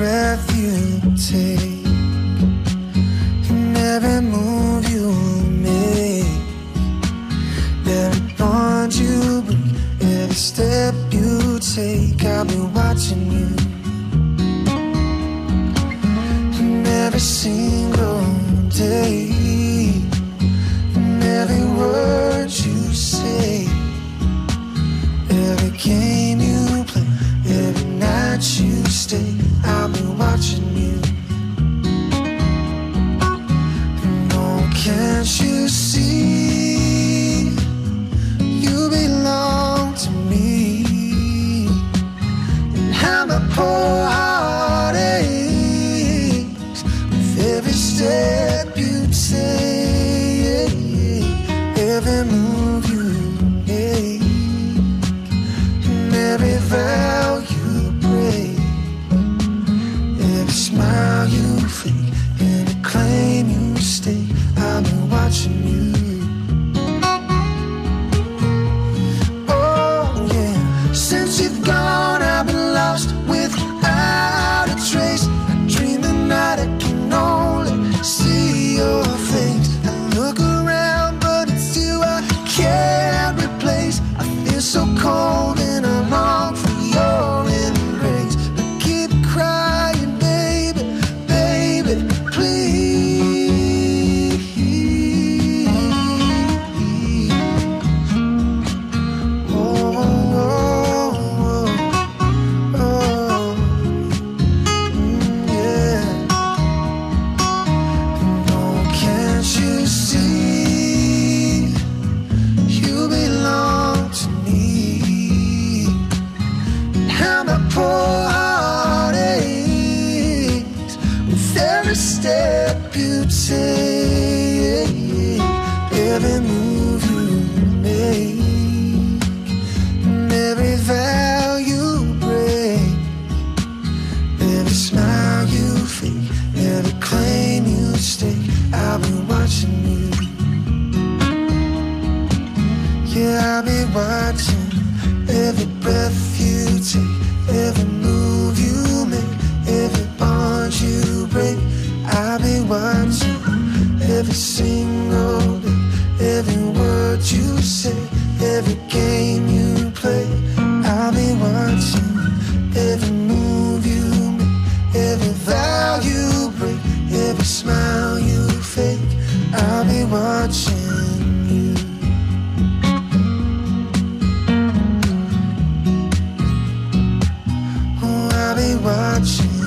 breath you take, and every move you make, every bond you break, every step you take, I'll be watching you. Every single day, see? So cold every move you make, every vow you break, every smile you fake, every claim you stake. I'll be watching you. Yeah, I'll be watching every breath you take, Be watching every single day, every word you say, every game you play. I'll be watching every move you make, every vow you break, every smile you fake. I'll be watching you. Oh, I'll be watching